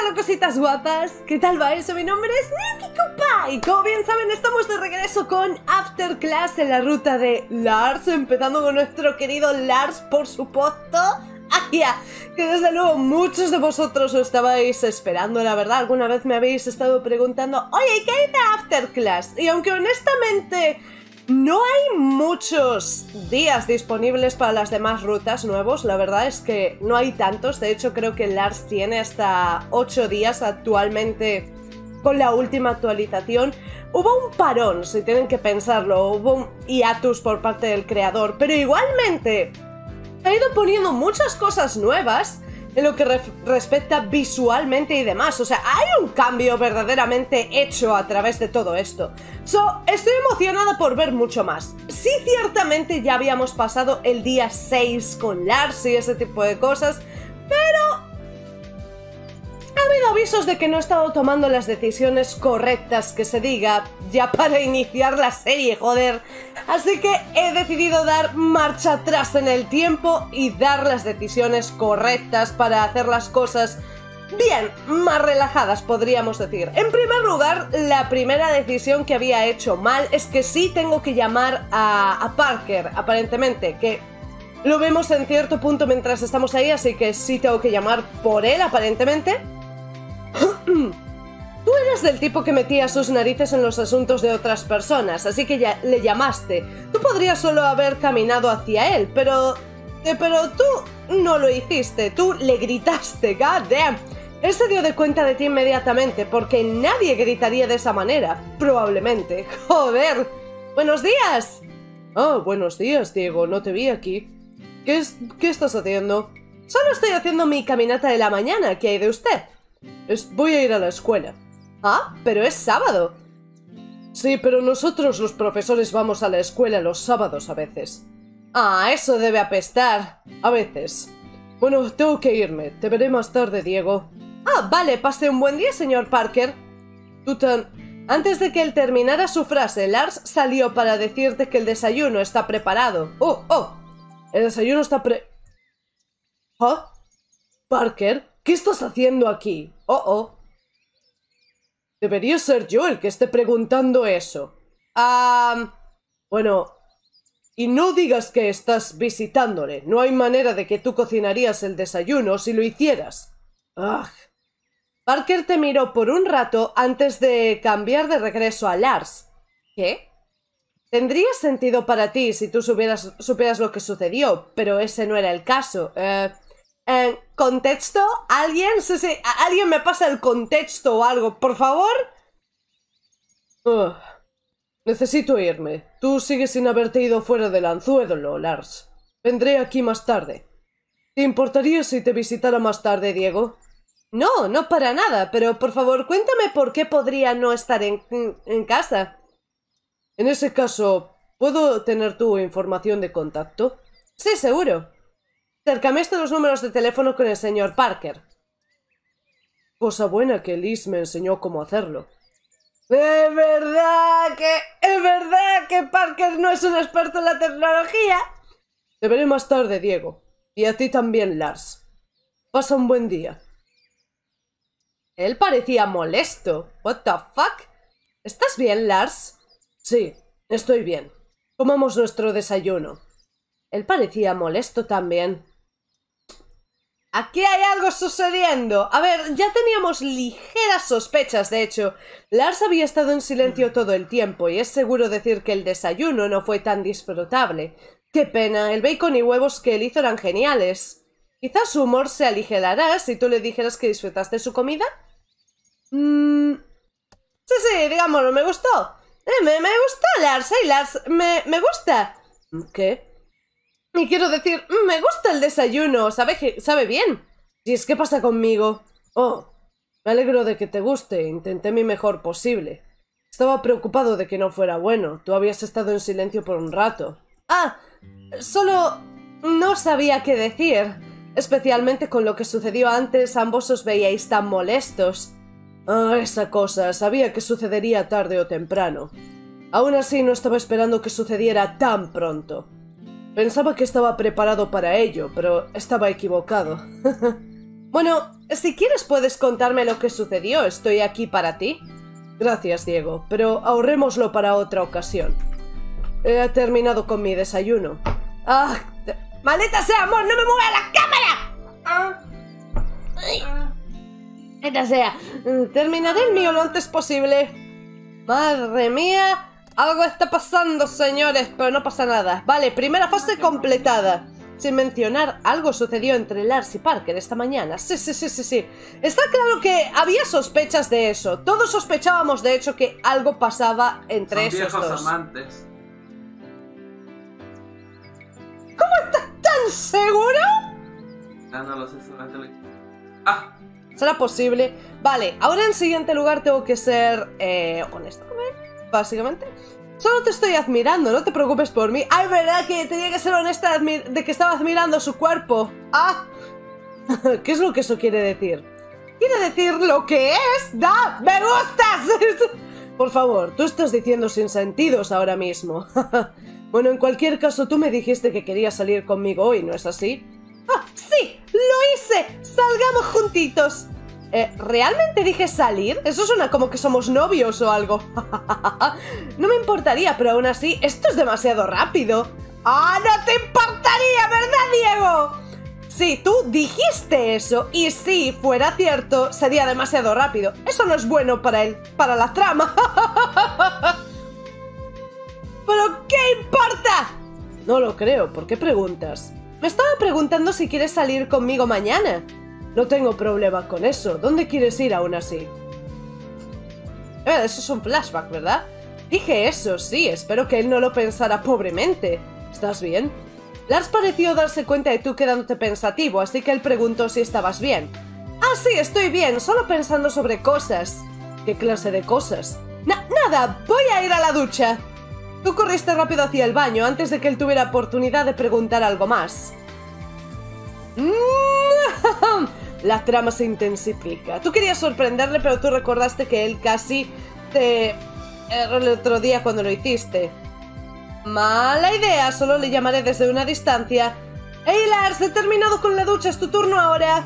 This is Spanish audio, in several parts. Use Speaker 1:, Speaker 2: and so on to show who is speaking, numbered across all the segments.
Speaker 1: Hola cositas guapas, ¿qué tal va eso? Mi nombre es Nikki Kupa y como bien saben estamos de regreso con After Class en la ruta de Lars, empezando con nuestro querido Lars por supuesto. ya, que desde luego muchos de vosotros lo estabais esperando, la verdad, alguna vez me habéis estado preguntando, oye, ¿qué hay de After Class? Y aunque honestamente no hay muchos días disponibles para las demás rutas nuevos, la verdad es que no hay tantos, de hecho creo que Lars tiene hasta 8 días actualmente con la última actualización. Hubo un parón, si tienen que pensarlo, hubo un hiatus por parte del creador, pero igualmente ha ido poniendo muchas cosas nuevas en lo que respecta visualmente y demás. O sea, hay un cambio verdaderamente hecho a través de todo esto. So, estoy emocionada por ver mucho más. Sí, ciertamente ya habíamos pasado el día 6 con Lars y ese tipo de cosas, pero ha habido avisos de que no he estado tomando las decisiones correctas que se diga ya para iniciar la serie, joder. Así que he decidido dar marcha atrás en el tiempo y dar las decisiones correctas para hacer las cosas bien, más relajadas podríamos decir. En primer lugar, la primera decisión que había hecho mal es que sí tengo que llamar a, a Parker, aparentemente, que lo vemos en cierto punto mientras estamos ahí, así que sí tengo que llamar por él, aparentemente. Tú eres del tipo que metía sus narices en los asuntos de otras personas, así que le llamaste. Tú podrías solo haber caminado hacia él, pero... Pero tú no lo hiciste, tú le gritaste, god damn. Él se dio de cuenta de ti inmediatamente, porque nadie gritaría de esa manera, probablemente. Joder. Buenos días.
Speaker 2: Ah, buenos días, Diego, no te vi aquí. ¿Qué, ¿Qué estás haciendo?
Speaker 1: Solo estoy haciendo mi caminata de la mañana, ¿qué hay de usted?
Speaker 2: Voy a ir a la escuela.
Speaker 1: Ah, pero es sábado.
Speaker 2: Sí, pero nosotros los profesores vamos a la escuela los sábados a veces.
Speaker 1: Ah, eso debe apestar.
Speaker 2: A veces. Bueno, tengo que irme. Te veré más tarde, Diego.
Speaker 1: Ah, vale, pase un buen día, señor Parker. Antes de que él terminara su frase, Lars salió para decirte que el desayuno está preparado.
Speaker 2: Oh, oh. El desayuno está pre...
Speaker 1: ¿Ah?
Speaker 2: Parker, ¿qué estás haciendo aquí?
Speaker 1: Oh, oh.
Speaker 2: Debería ser yo el que esté preguntando eso.
Speaker 1: Ah...
Speaker 2: bueno, y no digas que estás visitándole. No hay manera de que tú cocinarías el desayuno si lo hicieras.
Speaker 1: ¡Ah! Parker te miró por un rato antes de cambiar de regreso a Lars.
Speaker 2: ¿Qué?
Speaker 1: Tendría sentido para ti si tú supieras lo que sucedió, pero ese no era el caso. Eh, ¿En contexto? ¿Alguien? ¿Alguien me pasa el contexto o algo, por favor?
Speaker 2: necesito irme. Tú sigues sin haberte ido fuera del anzuelo, Lars. Vendré aquí más tarde. ¿Te importaría si te visitara más tarde, Diego?
Speaker 1: No, no para nada, pero por favor cuéntame por qué podría no estar en, en casa.
Speaker 2: En ese caso, ¿puedo tener tu información de contacto?
Speaker 1: Sí, seguro. Intercambiaste los números de teléfono con el señor Parker.
Speaker 2: Cosa buena que Liz me enseñó cómo hacerlo.
Speaker 1: Es verdad que... Es verdad que Parker no es un experto en la tecnología.
Speaker 2: Te veré más tarde, Diego. Y a ti también, Lars. Pasa un buen día.
Speaker 1: Él parecía molesto. What the fuck? ¿Estás bien, Lars?
Speaker 2: Sí, estoy bien. Comamos nuestro desayuno.
Speaker 1: Él parecía molesto también. Aquí hay algo sucediendo. A ver, ya teníamos ligeras sospechas, de hecho. Lars había estado en silencio todo el tiempo y es seguro decir que el desayuno no fue tan disfrutable. Qué pena, el bacon y huevos que él hizo eran geniales. Quizás su humor se aligerará si tú le dijeras que disfrutaste su comida.
Speaker 2: Mmm...
Speaker 1: Sí, sí, digámoslo, me gustó. Eh, me, me gustó, Lars, eh, Lars, me, me gusta.
Speaker 2: ¿Qué?
Speaker 1: Y quiero decir, me gusta el desayuno, sabe, sabe bien.
Speaker 2: ¿Y es qué pasa conmigo? Oh, me alegro de que te guste, intenté mi mejor posible. Estaba preocupado de que no fuera bueno. Tú habías estado en silencio por un rato.
Speaker 1: Ah, solo no sabía qué decir. Especialmente con lo que sucedió antes, ambos os veíais tan molestos.
Speaker 2: Ah, esa cosa. Sabía que sucedería tarde o temprano. Aún así no estaba esperando que sucediera tan pronto. Pensaba que estaba preparado para ello, pero estaba equivocado.
Speaker 1: bueno, Si quieres puedes contarme lo que sucedió, estoy aquí para ti. Gracias, Diego, pero ahorrémoslo para otra ocasión. He terminado con mi desayuno. ¡Ah! ¡Maldita sea, amor! ¡No me mueva la cámara! ¡Maldita sea! Terminaré el mío lo antes posible. ¡Madre mía! Algo está pasando, señores, pero no pasa nada. Vale, primera fase completada. Sin mencionar, algo sucedió entre Lars y Parker esta mañana. Sí, sí, sí, sí, sí. Está claro que había sospechas de eso. Todos sospechábamos, de hecho, que algo pasaba entre
Speaker 3: Son
Speaker 1: esos
Speaker 3: viejos
Speaker 1: dos.
Speaker 3: amantes.
Speaker 1: ¿Cómo estás tan seguro?
Speaker 3: Ah, no lo sé, solamente lo- Ah,
Speaker 1: ¿Será posible? Vale, ahora en siguiente lugar tengo que ser eh, honesto básicamente. Solo te estoy admirando, no te preocupes por mí. Ay, verdad que tenía que ser honesta de, que estaba admirando su cuerpo. Ah, ¿qué es lo que eso quiere decir? Quiere decir lo que es. ¡Da! ¡Me gustas! Por favor, tú estás diciendo sin sentidos ahora mismo. bueno, en cualquier caso, tú me dijiste que querías salir conmigo hoy, ¿no es así? ¡Ah, sí! ¡Lo hice! ¡Salgamos juntitos! Eh, ¿Realmente dije salir? Eso suena como que somos novios o algo. no me importaría, pero aún así, esto es demasiado rápido. ¡Ah, no te importaría, ¿verdad, Diego? Sí, tú dijiste eso, y si fuera cierto, sería demasiado rápido. Eso no es bueno para él, para la trama. ¿Pero qué importa? No lo creo, ¿por qué preguntas? Me estaba preguntando si quieres salir conmigo mañana. No tengo problema con eso. ¿Dónde quieres ir aún así? Eh, eso es un flashback, ¿verdad? Dije eso, sí, espero que él no lo pensara pobremente. ¿Estás bien? Lars pareció darse cuenta de tú quedándote pensativo, así que él preguntó si estabas bien. Ah, sí, estoy bien, solo pensando sobre cosas. ¿Qué clase de cosas? Na- nada, voy a ir a la ducha. Tú corriste rápido hacia el baño antes de que él tuviera oportunidad de preguntar algo más. Mm, La trama se intensifica. Tú querías sorprenderle, pero tú recordaste que él casi te... erró el otro día cuando lo hiciste. Mala idea, solo le llamaré desde una distancia. ¡Hey, Lars! He terminado con la ducha, es tu turno ahora.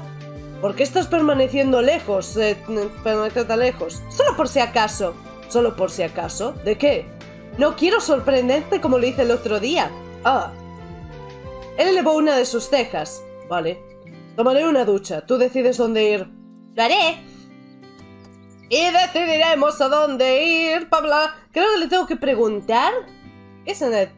Speaker 1: ¿Por qué estás permaneciendo lejos? Eh, permaneciendo tan lejos. Solo por si acaso. Solo por si acaso. ¿De qué? No quiero sorprenderte como lo hice el otro día. Ah. Él elevó una de sus cejas. Vale. Tomaré una ducha. Tú decides dónde ir. Lo haré. Y decidiremos a dónde ir, Pabla. Creo que le tengo que preguntar. ¿Qué es en el...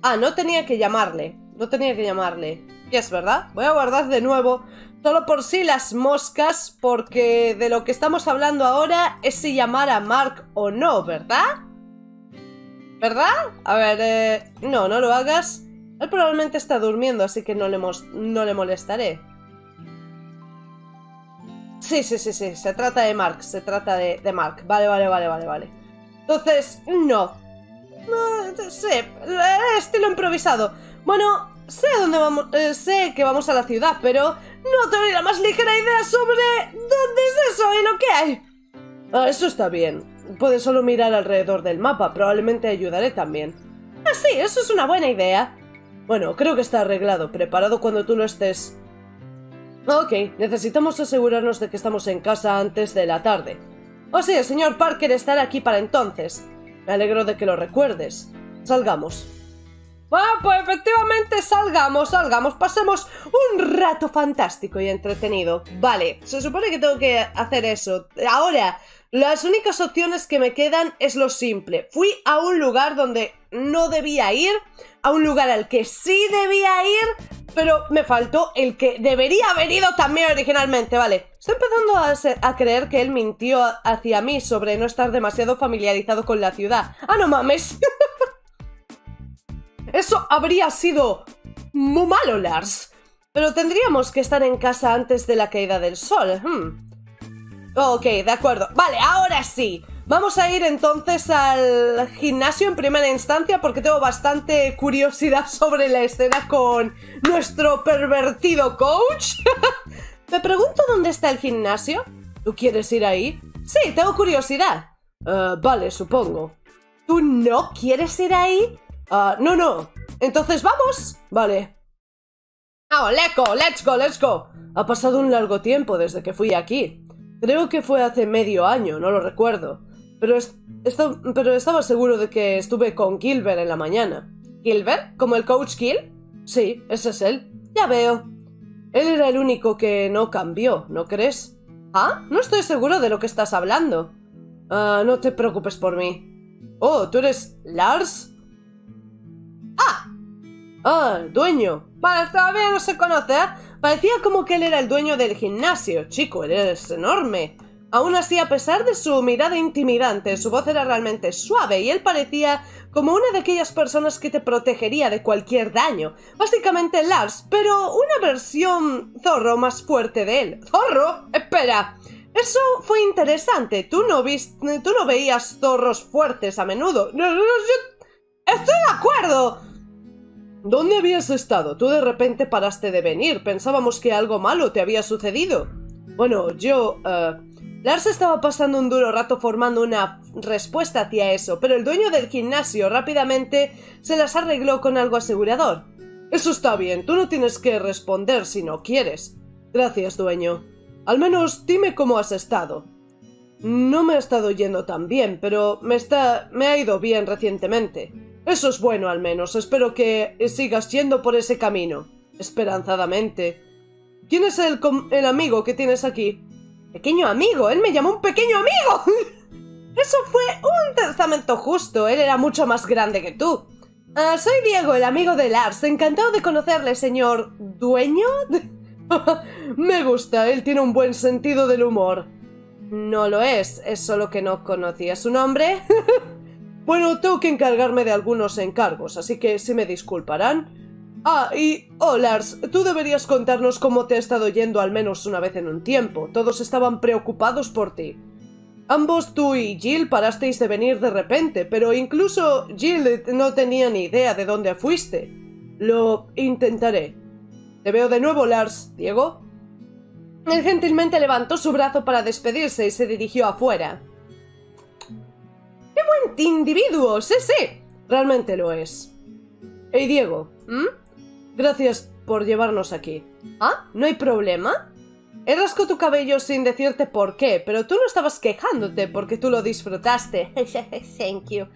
Speaker 1: Ah, no tenía que llamarle. No tenía que llamarle. Y es verdad. Voy a guardar de nuevo. Solo por si las moscas, porque de lo que estamos hablando ahora es si llamar a Mark o no, ¿verdad? ¿Verdad? A ver, eh... No, no lo hagas. Él probablemente está durmiendo, así que no le, molestaré. Sí, sí, sí, sí. Se trata de Mark. Se trata de, de Mark. Vale, vale, vale, vale, vale. Entonces, no. No, sí, eh, estilo improvisado. Bueno, sé dónde vamos, eh, sé que vamos a la ciudad, pero no tengo ni la más ligera idea sobre dónde es eso y lo que hay. Ah, eso está bien. Puedes solo mirar alrededor del mapa, probablemente ayudaré también. Ah, sí, eso es una buena idea. Bueno, creo que está arreglado, preparado cuando tú lo estés. Ok, necesitamos asegurarnos de que estamos en casa antes de la tarde. Oh sí, el señor Parker estará aquí para entonces. Me alegro de que lo recuerdes. Salgamos. Bueno, pues efectivamente salgamos, salgamos, pasemos un rato fantástico y entretenido. Vale, se supone que tengo que hacer eso. Ahora, las únicas opciones que me quedan es lo simple. Fui a un lugar donde no debía ir, a un lugar al que sí debía ir, pero me faltó el que debería haber ido también originalmente, vale. Estoy empezando a, creer que él mintió hacia mí sobre no estar demasiado familiarizado con la ciudad. ¡Ah, no mames! Eso habría sido muy malo, Lars. Pero tendríamos que estar en casa antes de la caída del sol. hmm. Ok, de acuerdo. Vale, ahora sí. Vamos a ir entonces al gimnasio en primera instancia porque tengo bastante curiosidad sobre la escena con nuestro pervertido coach. Me pregunto dónde está el gimnasio. ¿Tú quieres ir ahí? Sí, tengo curiosidad. Eh, vale, supongo. ¿Tú no quieres ir ahí? Ah, no, no. Entonces vamos. Vale. Vamos, let's go, let's go, let's go. Ha pasado un largo tiempo desde que fui aquí. Creo que fue hace medio año, no lo recuerdo. Pero, pero estaba seguro de que estuve con Gilbert en la mañana.
Speaker 4: ¿Gilbert? ¿Como el coach Gil?
Speaker 1: Sí, ese es él.
Speaker 4: Ya veo.
Speaker 1: Él era el único que no cambió, ¿no crees?
Speaker 4: Ah, no estoy seguro de lo que estás hablando.
Speaker 1: Ah, no te preocupes por mí. Oh, ¿tú eres Lars?
Speaker 4: Ah.
Speaker 1: Ah, dueño.
Speaker 4: Vale, todavía no se conoce, ¿eh?
Speaker 1: Parecía como que él era el dueño del gimnasio. Chico, eres enorme. Aún así, a pesar de su mirada intimidante, su voz era realmente suave y él parecía como una de aquellas personas que te protegería de cualquier daño. Básicamente Lars, pero una versión zorro más fuerte de él.
Speaker 4: ¿Zorro? Espera.
Speaker 1: Eso fue interesante. Tú no, viste, tú no veías zorros fuertes a menudo.
Speaker 4: Estoy de acuerdo.
Speaker 1: ¿Dónde habías estado? Tú de repente paraste de venir. Pensábamos que algo malo te había sucedido. Bueno, yo... Eh, Lars estaba pasando un duro rato formando una respuesta hacia eso, pero el dueño del gimnasio rápidamente se las arregló con algo asegurador. Eso está bien, tú no tienes que responder si no quieres. Gracias, dueño. Al menos dime cómo has estado. No me ha estado yendo tan bien, pero me está. me ha ido bien recientemente. Eso es bueno al menos. Espero que sigas yendo por ese camino. Esperanzadamente. ¿Quién es el, amigo que tienes aquí?
Speaker 4: Pequeño amigo, él me llamó un pequeño amigo.
Speaker 1: Eso fue un testamento justo, él era mucho más grande que tú.
Speaker 4: Ah, soy Diego, el amigo de Lars. Encantado de conocerle, señor dueño.
Speaker 1: me gusta, él tiene un buen sentido del humor.
Speaker 4: No lo es, es solo que no conocía su nombre.
Speaker 1: bueno, tengo que encargarme de algunos encargos, así que si me disculparán. Ah, y... Oh, Lars, tú deberías contarnos cómo te ha estado yendo al menos una vez en un tiempo. Todos estaban preocupados por ti. Ambos tú y Jill parasteis de venir de repente, pero incluso Jill no tenía ni idea de dónde fuiste. Lo intentaré. Te veo de nuevo, Lars. ¿Diego?
Speaker 4: Él gentilmente levantó su brazo para despedirse y se dirigió afuera. ¡Qué buen individuo! ¡Sí, sí!
Speaker 1: Realmente lo es. Hey, Diego.
Speaker 4: ¿Mm?
Speaker 1: Gracias por llevarnos aquí.
Speaker 4: ¿Ah? ¿No hay problema? He rascado tu cabello sin decirte por qué, pero tú no estabas quejándote porque tú lo disfrutaste. Thank you.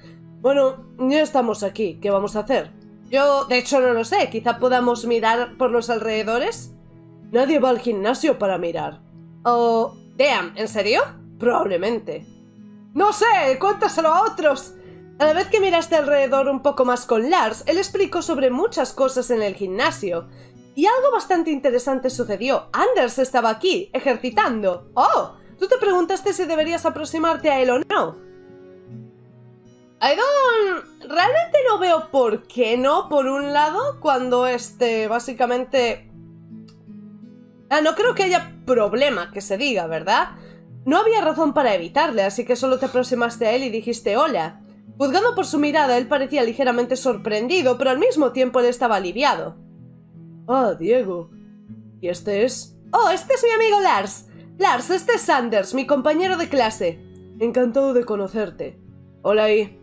Speaker 1: Bueno, ya estamos aquí. ¿Qué vamos a hacer?
Speaker 4: Yo, de hecho, no lo sé. Quizá podamos mirar por los alrededores.
Speaker 1: Nadie va al gimnasio para mirar.
Speaker 4: Oh, damn, ¿en serio?
Speaker 1: Probablemente.
Speaker 4: No sé, cuéntaselo a otros. A la vez que miraste alrededor un poco más con Lars, él explicó sobre muchas cosas en el gimnasio. Y algo bastante interesante sucedió. Anders estaba aquí, ejercitando. ¡Oh! ¿Tú te preguntaste si deberías aproximarte a él o no? I. Realmente no veo por qué no, por un lado, cuando este, básicamente... Ah, no creo que haya problema que se diga, ¿verdad? No había razón para evitarle, así que solo te aproximaste a él y dijiste hola. Juzgando por su mirada, él parecía ligeramente sorprendido, pero al mismo tiempo él estaba aliviado.
Speaker 1: Ah, Diego. ¿Y este es?
Speaker 4: Oh, este es mi amigo Lars. Lars, este es Sanders, mi compañero de clase.
Speaker 1: Encantado de conocerte. Hola ahí.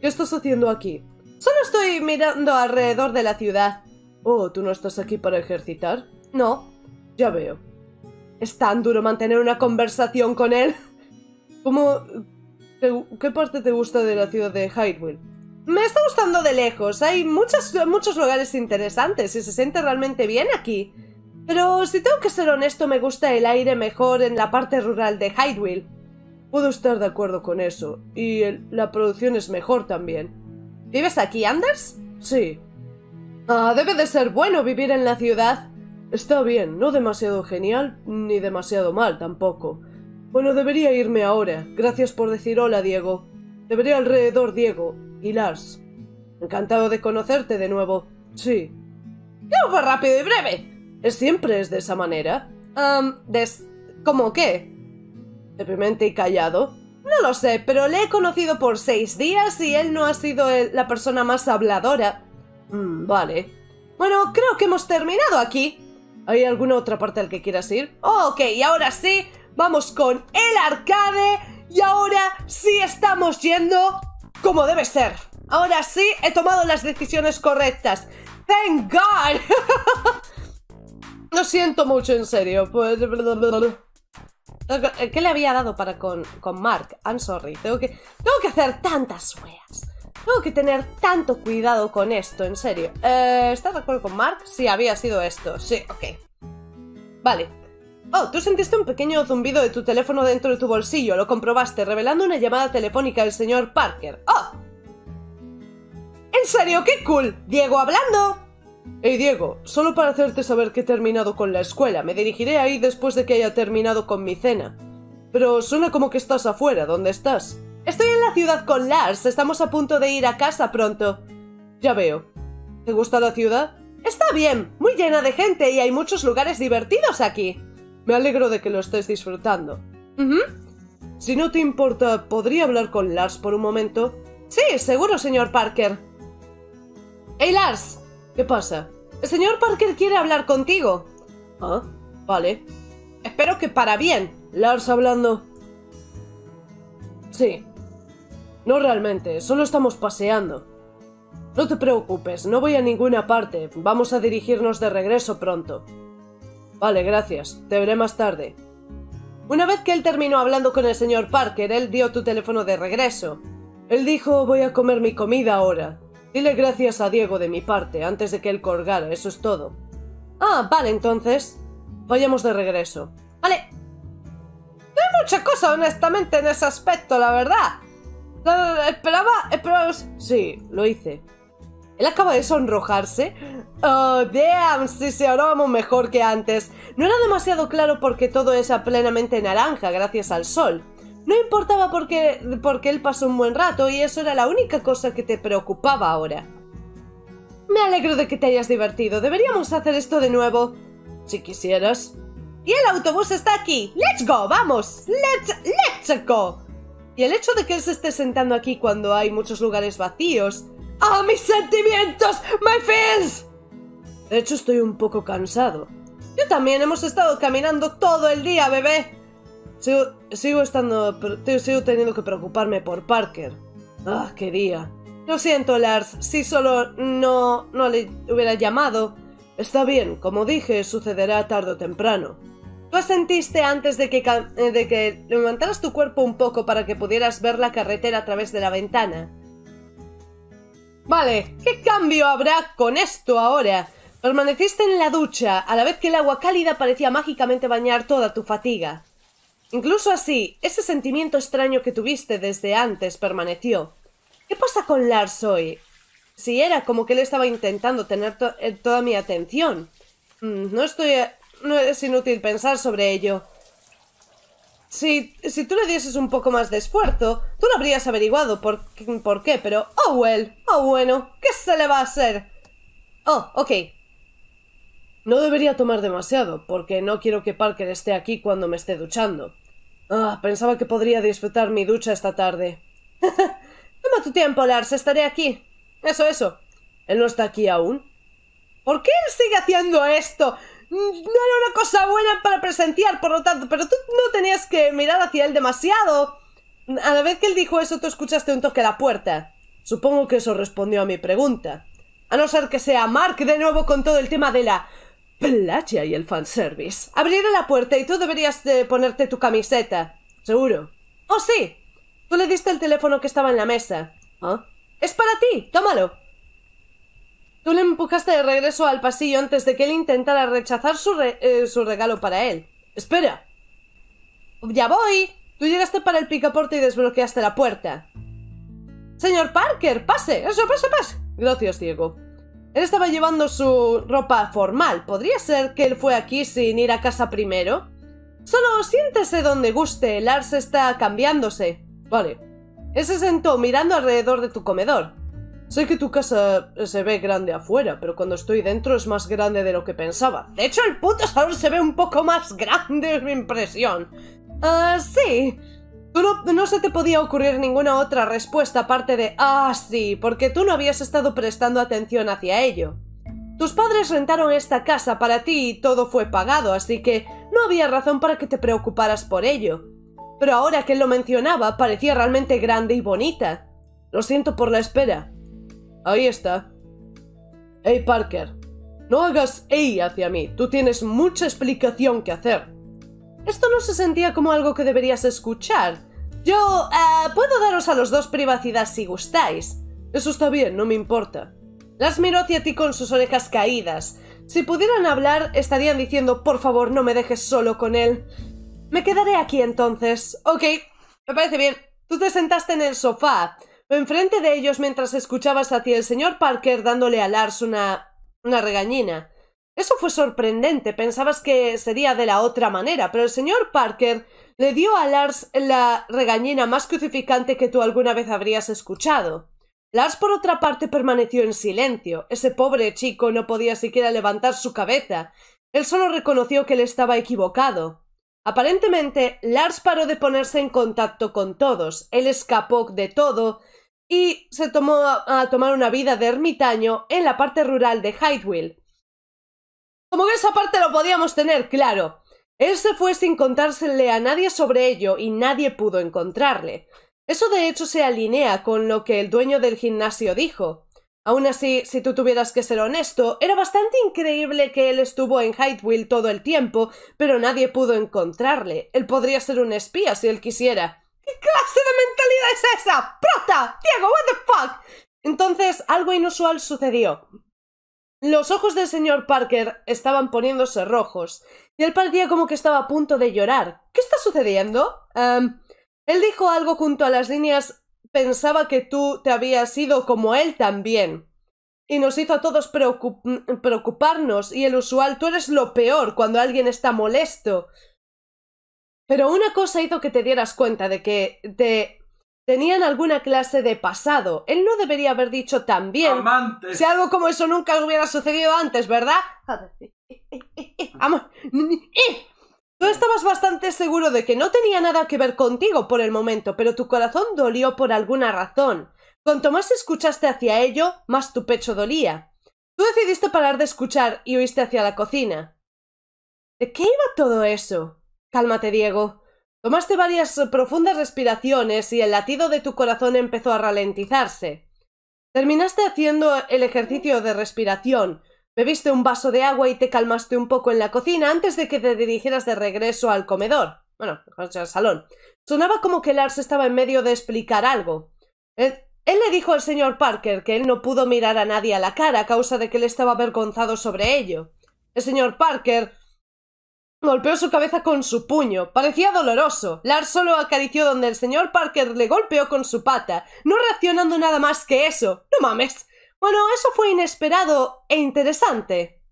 Speaker 1: ¿Qué estás haciendo aquí?
Speaker 4: Solo estoy mirando alrededor de la ciudad.
Speaker 1: Oh, ¿tú no estás aquí para ejercitar?
Speaker 4: No.
Speaker 1: Ya veo.
Speaker 4: Es tan duro mantener una conversación con él.
Speaker 1: ¿Cómo, ¿Qué parte te gusta de la ciudad de Hyrule?
Speaker 4: Me está gustando de lejos. Hay muchos, muchos lugares interesantes y se siente realmente bien aquí. Pero si tengo que ser honesto, me gusta el aire mejor en la parte rural de Hyrule.
Speaker 1: Puedo estar de acuerdo con eso. Y la producción es mejor también.
Speaker 4: ¿Vives aquí, Anders?
Speaker 1: Sí.
Speaker 4: Ah, debe de ser bueno vivir en la ciudad.
Speaker 1: Está bien, no demasiado genial, ni demasiado mal tampoco. Bueno, debería irme ahora. Gracias por decir hola, Diego. Te alrededor, Diego. Y Lars.
Speaker 4: Encantado de conocerte de nuevo.
Speaker 1: Sí.
Speaker 4: ¿Qué fue rápido y breve?
Speaker 1: ¿Es siempre es de esa manera?
Speaker 4: Um, des... ¿Cómo qué?
Speaker 1: ¿Deprimente y callado?
Speaker 4: No lo sé, pero le he conocido por seis días y él no ha sido la persona más habladora.
Speaker 1: Mm, vale.
Speaker 4: Bueno, creo que hemos terminado aquí.
Speaker 1: ¿Hay alguna otra parte al que quieras ir?
Speaker 4: Oh, ok, y ahora sí, vamos con el arcade y ahora sí estamos yendo como debe ser. Ahora sí he tomado las decisiones correctas. Thank God.
Speaker 1: siento mucho, en serio. Pues... ¿Qué le había dado para con, con Mark? I'm sorry. Tengo que, tengo que hacer tantas weas. Tengo que tener tanto cuidado con esto, en serio. Eh, ¿Estás de acuerdo con Mark? Sí, había sido esto. Sí, ok. Vale. Oh, tú sentiste un pequeño zumbido de tu teléfono dentro de tu bolsillo. Lo comprobaste, revelando una llamada telefónica del señor Parker. ¡Oh! ¿En serio? ¡Qué cool! ¡Diego hablando! Hey Diego, solo para hacerte saber que he terminado con la escuela. Me dirigiré ahí después de que haya terminado con mi cena. Pero suena como que estás afuera. ¿Dónde estás? Estoy en la ciudad con Lars. Estamos a punto de ir a casa pronto. Ya veo. ¿Te gusta la ciudad? Está bien, muy llena de gente y hay muchos lugares divertidos aquí. Me alegro de que lo estés disfrutando. Si no te importa, ¿podría hablar con Lars por un momento? Sí, seguro, señor Parker. ¡Hey, Lars! ¿Qué pasa? El señor Parker quiere hablar contigo. Ah, vale. Espero que para bien. Lars hablando. Sí. No realmente, solo estamos paseando. No te preocupes, no voy a ninguna parte. Vamos a dirigirnos de regreso pronto. Vale, gracias. Te veré más tarde. Una vez que él terminó hablando con el señor Parker, él dio tu teléfono de regreso. Él dijo voy a comer mi comida ahora. Dile gracias a Diego de mi parte, antes de que él colgara, eso es todo. Ah, vale, entonces. Vayamos de regreso. Vale. No hay mucha cosa, honestamente, en ese aspecto, la verdad. Esperaba, esperaba... Sí, lo hice. Él acaba de sonrojarse. Oh, damn, sí, sí, ahora vamos mejor que antes. No era demasiado claro porque todo es plenamente naranja gracias al sol. No importaba porque, porque él pasó un buen rato y eso era la única cosa que te preocupaba ahora. Me alegro de que te hayas divertido. Deberíamos hacer esto de nuevo. Si quisieras. Y el autobús está aquí. ¡Let's go! ¡Vamos! ¡Let's, let's go! Y el hecho de que él se esté sentando aquí cuando hay muchos lugares vacíos ¡Ah, mis sentimientos! ¡My feels! De hecho, estoy un poco cansado. Yo también hemos estado caminando todo el día, bebé. Sigo, estando. Sigo teniendo que preocuparme por Parker. Ah, qué día. Lo siento, Lars. Si solo no. no le hubiera llamado. Está bien, como dije, sucederá tarde o temprano. ¿Tú sentiste antes de que, de que levantaras tu cuerpo un poco para que pudieras ver la carretera a través de la ventana? Vale, ¿qué cambio habrá con esto ahora? Permaneciste en la ducha, a la vez que el agua cálida parecía mágicamente bañar toda tu fatiga. Incluso así, ese sentimiento extraño que tuviste desde antes permaneció. ¿Qué pasa con Lars hoy? Si era como que él estaba intentando tener eh, toda mi atención. Mm, no estoy... no es inútil pensar sobre ello. Si, si tú le dieses un poco más de esfuerzo, tú lo habrías averiguado por, por qué, pero... Oh, well. Oh, bueno. ¿Qué se le va a hacer? Oh, ok. No debería tomar demasiado, porque no quiero que Parker esté aquí cuando me esté duchando. Ah, pensaba que podría disfrutar mi ducha esta tarde. Toma tu tiempo, Lars, estaré aquí. Eso, eso. ¿Él no está aquí aún? ¿Por qué él sigue haciendo esto? No era una cosa buena para presenciar, por lo tanto, pero tú no tenías que mirar hacia él demasiado. A la vez que él dijo eso, tú escuchaste un toque a la puerta. Supongo que eso respondió a mi pregunta. A no ser que sea Mark de nuevo con todo el tema de la playa y el fanservice. Abriré la puerta y tú deberías de ponerte tu camiseta. Seguro. Oh, sí. Tú le diste el teléfono que estaba en la mesa. ¿Ah? Es para ti. Tómalo. Tú le empujaste de regreso al pasillo antes de que él intentara rechazar su, eh, su regalo para él. ¡Espera! ¡Ya voy! Tú llegaste para el picaporte y desbloqueaste la puerta. Señor Parker, pase. Eso, pase, pase. Gracias, Diego. Él estaba llevando su ropa formal. ¿Podría ser que él fue aquí sin ir a casa primero? Solo siéntese donde guste. Lars está cambiándose. Vale. Él se sentó mirando alrededor de tu comedor. Sé que tu casa se ve grande afuera, pero cuando estoy dentro es más grande de lo que pensaba. De hecho, el puto salón se ve un poco más grande, es mi impresión. Ah, sí. No, no, se te podía ocurrir ninguna otra respuesta aparte de ah, sí, porque tú no habías estado prestando atención hacia ello. Tus padres rentaron esta casa para ti y todo fue pagado, así que no había razón para que te preocuparas por ello. Pero ahora que lo mencionaba, parecía realmente grande y bonita. Lo siento por la espera. Ahí está. Hey Parker. No hagas ey hacia mí, tú tienes mucha explicación que hacer. Esto no se sentía como algo que deberías escuchar. Yo eh, puedo daros a los dos privacidad si gustáis. Eso está bien, no me importa. Las miró hacia ti con sus orejas caídas. Si pudieran hablar, estarían diciendo, por favor, no me dejes solo con él. Me quedaré aquí entonces. Ok, me parece bien. Tú te sentaste en el sofá, enfrente de ellos mientras escuchabas hacia el señor Parker dándole a Lars una una regañina. Eso fue sorprendente, pensabas que sería de la otra manera, pero el señor Parker le dio a Lars la regañina más crucificante que tú alguna vez habrías escuchado. Lars, por otra parte, permaneció en silencio. Ese pobre chico no podía siquiera levantar su cabeza. Él solo reconoció que él estaba equivocado. Aparentemente, Lars paró de ponerse en contacto con todos. Él escapó de todo y se tomó a, tomar una vida de ermitaño en la parte rural de Hydeville. Como que esa parte lo podíamos tener claro. Él se fue sin contársele a nadie sobre ello y nadie pudo encontrarle. Eso de hecho se alinea con lo que el dueño del gimnasio dijo. Aún así, si tú tuvieras que ser honesto, era bastante increíble que él estuvo en Hydeville todo el tiempo, pero nadie pudo encontrarle. Él podría ser un espía si él quisiera. ¿Qué clase es esa? ¡Prota! Diego, what the fuck? Entonces, algo inusual sucedió. Los ojos del señor Parker estaban poniéndose rojos, y él parecía como que estaba a punto de llorar. ¿Qué está sucediendo? Um, él dijo algo junto a las líneas pensaba que tú te habías ido como él también. Y nos hizo a todos preocuparnos, y el usual, tú eres lo peor cuando alguien está molesto. Pero una cosa hizo que te dieras cuenta de que te tenían alguna clase de pasado. Él no debería haber dicho también.
Speaker 3: Amantes.
Speaker 1: Si algo como eso nunca hubiera sucedido antes, ¿verdad? Tú estabas bastante seguro de que no tenía nada que ver contigo por el momento, pero tu corazón dolió por alguna razón. Cuanto más escuchaste hacia ello, más tu pecho dolía. Tú decidiste parar de escuchar y oíste hacia la cocina. ¿De qué iba todo eso? Cálmate, Diego. Tomaste varias profundas respiraciones y el latido de tu corazón empezó a ralentizarse. Terminaste haciendo el ejercicio de respiración, bebiste un vaso de agua y te calmaste un poco en la cocina antes de que te dirigieras de regreso al comedor. Bueno, al salón. Sonaba como que Lars estaba en medio de explicar algo. Él, él, le dijo al señor Parker que él no pudo mirar a nadie a la cara a causa de que él estaba avergonzado sobre ello. El señor Parker Golpeó su cabeza con su puño. Parecía doloroso. Lars solo acarició donde el señor Parker le golpeó con su pata, no reaccionando nada más que eso. No mames. Bueno, eso fue inesperado e interesante.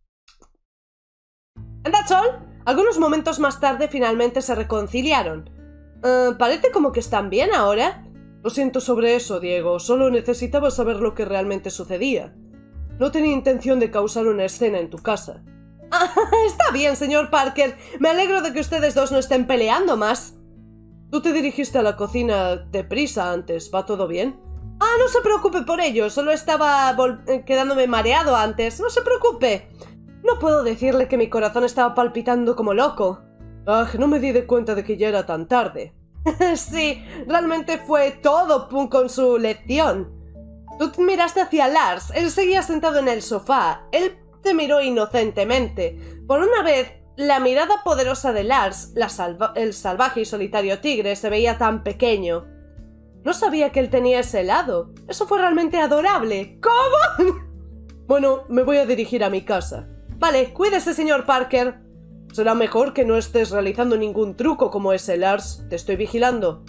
Speaker 1: And that's all. Algunos momentos más tarde finalmente se reconciliaron. Eh, parece como que están bien ahora. Lo siento sobre eso, Diego. Solo necesitaba saber lo que realmente sucedía. No tenía intención de causar una escena en tu casa. está bien, señor Parker. Me alegro de que ustedes dos no estén peleando más. Tú te dirigiste a la cocina deprisa antes. ¿Va todo bien? Ah, no se preocupe por ello. Solo estaba eh, quedándome mareado antes. No se preocupe. No puedo decirle que mi corazón estaba palpitando como loco. Ah, no me di de cuenta de que ya era tan tarde. sí, realmente fue todo con su lección. Tú miraste hacia Lars. Él seguía sentado en el sofá. Él te miró inocentemente. Por una vez, la mirada poderosa de Lars, el salvaje y solitario tigre, se veía tan pequeño. No sabía que él tenía ese lado. Eso fue realmente adorable. ¿Cómo? bueno, me voy a dirigir a mi casa. Vale, cuídese, señor Parker. Será mejor que no estés realizando ningún truco como ese, Lars. Te estoy vigilando.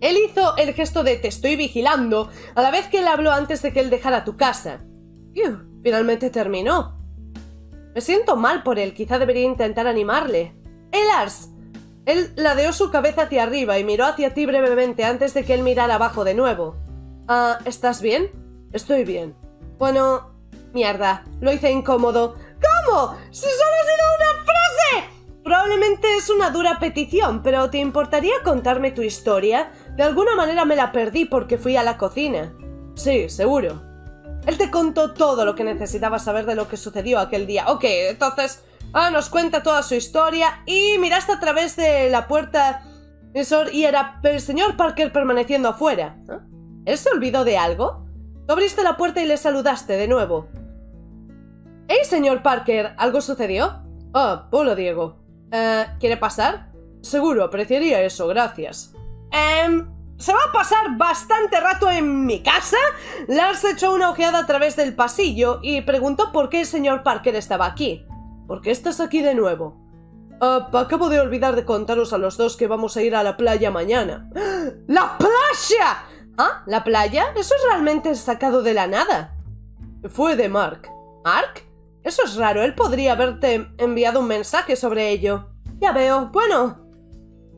Speaker 1: Él hizo el gesto de te estoy vigilando a la vez que él habló antes de que él dejara tu casa. Finalmente terminó. Me siento mal por él, quizá debería intentar animarle. ¡Elars! Él ladeó su cabeza hacia arriba y miró hacia ti brevemente antes de que él mirara abajo de nuevo. Ah, ¿estás bien? Estoy bien. Bueno, mierda, lo hice incómodo. ¿Cómo? ¡Si solo ha sido una frase! Probablemente es una dura petición, pero ¿te importaría contarme tu historia? De alguna manera me la perdí porque fui a la cocina. Sí, seguro. Él te contó todo lo que necesitaba saber de lo que sucedió aquel día. Ok, entonces ahora nos cuenta toda su historia y miraste a través de la puerta y era el señor Parker permaneciendo afuera. ¿Él se olvidó de algo? Tú abriste la puerta y le saludaste de nuevo. ¡Hey, señor Parker! ¿Algo sucedió? Ah, hola, Diego. Eh, ¿Quiere pasar? Seguro, apreciaría eso, gracias. Em, ¿Se va a pasar bastante rato en mi casa? Lars echó una ojeada a través del pasillo y preguntó por qué el señor Parker estaba aquí. ¿Por qué estás aquí de nuevo? Ah, acabo de olvidar de contaros a los dos que vamos a ir a la playa mañana. ¡La playa! ¿Ah? ¿La playa? Eso es realmente sacado de la nada. Fue de Mark. ¿Mark? Eso es raro, él podría haberte enviado un mensaje sobre ello. Ya veo. Bueno,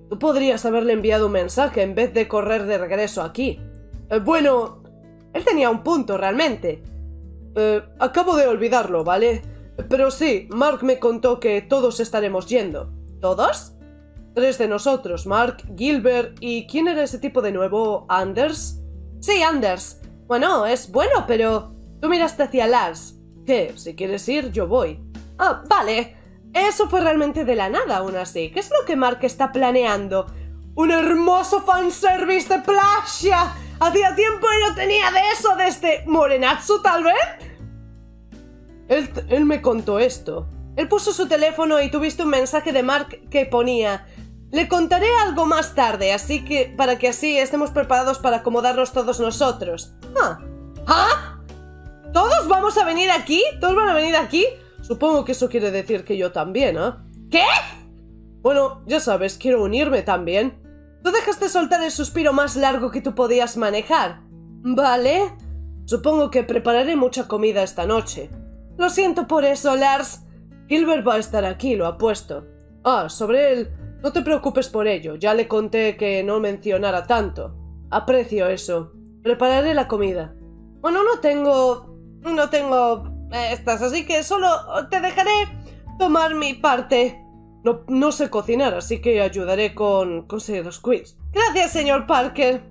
Speaker 1: tú podrías haberle enviado un mensaje en vez de correr de regreso aquí. Eh, bueno, él tenía un punto realmente. Eh, acabo de olvidarlo, ¿vale? Pero sí, Mark me contó que todos estaremos yendo. ¿Todos? Tres de nosotros, Mark, Gilbert y... ¿Quién era ese tipo de nuevo? ¿Anders? Sí, Anders. Bueno, es bueno, pero... Tú miraste hacia Lars. ¿Qué? Si quieres ir, yo voy. Ah, vale. Eso fue realmente de la nada aún así. ¿Qué es lo que Mark está planeando? ¡Un hermoso fanservice de playa! Hacía tiempo y no tenía de eso desde Morenatsu, tal vez. Él, él me contó esto. Él puso su teléfono y tuviste un mensaje de Mark que ponía le contaré algo más tarde, así que para que así estemos preparados para acomodarnos todos nosotros. Ah. ¿Ah? ¿Todos vamos a venir aquí? ¿Todos van a venir aquí? Supongo que eso quiere decir que yo también, ¿ah? ¿Qué? Bueno, ya sabes, quiero unirme también. Tú dejaste soltar el suspiro más largo que tú podías manejar. ¿Vale? Supongo que prepararé mucha comida esta noche. Lo siento por eso, Lars. Gilbert va a estar aquí, lo apuesto. Ah, sobre él, no te preocupes por ello, ya le conté que no mencionara tanto. Aprecio eso. Prepararé la comida. Bueno, no tengo... no tengo... estas, así que solo te dejaré tomar mi parte. No, sé cocinar, así que ayudaré con conseguir quiz. Gracias, señor Parker.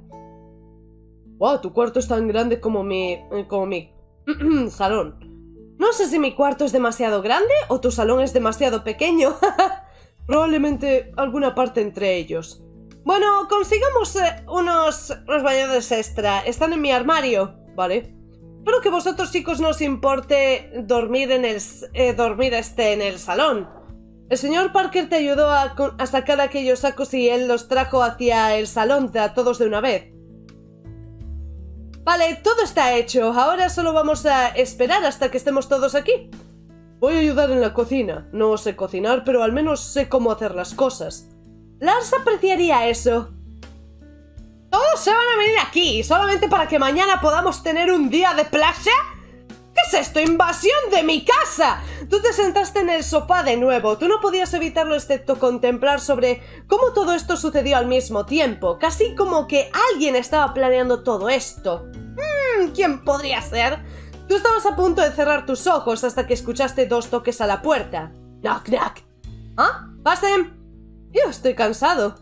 Speaker 1: Wow, tu cuarto es tan grande como mi... como mi... salón. No sé si mi cuarto es demasiado grande o tu salón es demasiado pequeño. Probablemente alguna parte entre ellos. Bueno, consigamos eh, unos, unos bañadores extra. Están en mi armario, ¿vale? Espero que vosotros chicos no os importe dormir en el... Eh, dormir este en el salón. El señor Parker te ayudó a, a, sacar aquellos sacos y él los trajo hacia el salón a todos de una vez. Vale, todo está hecho. Ahora solo vamos a esperar hasta que estemos todos aquí. Voy a ayudar en la cocina. No sé cocinar, pero al menos sé cómo hacer las cosas. Lars apreciaría eso. ¿Todos se van a venir aquí solamente para que mañana podamos tener un día de playa? ¿Qué es esto? ¡Invasión de mi casa! Tú te sentaste en el sofá de nuevo. Tú no podías evitarlo excepto contemplar sobre cómo todo esto sucedió al mismo tiempo. Casi como que alguien estaba planeando todo esto. Hmm, ¿Quién podría ser? Tú estabas a punto de cerrar tus ojos hasta que escuchaste dos toques a la puerta. Knock, knock. ¿Ah? ¡Pasen! Yo estoy cansado.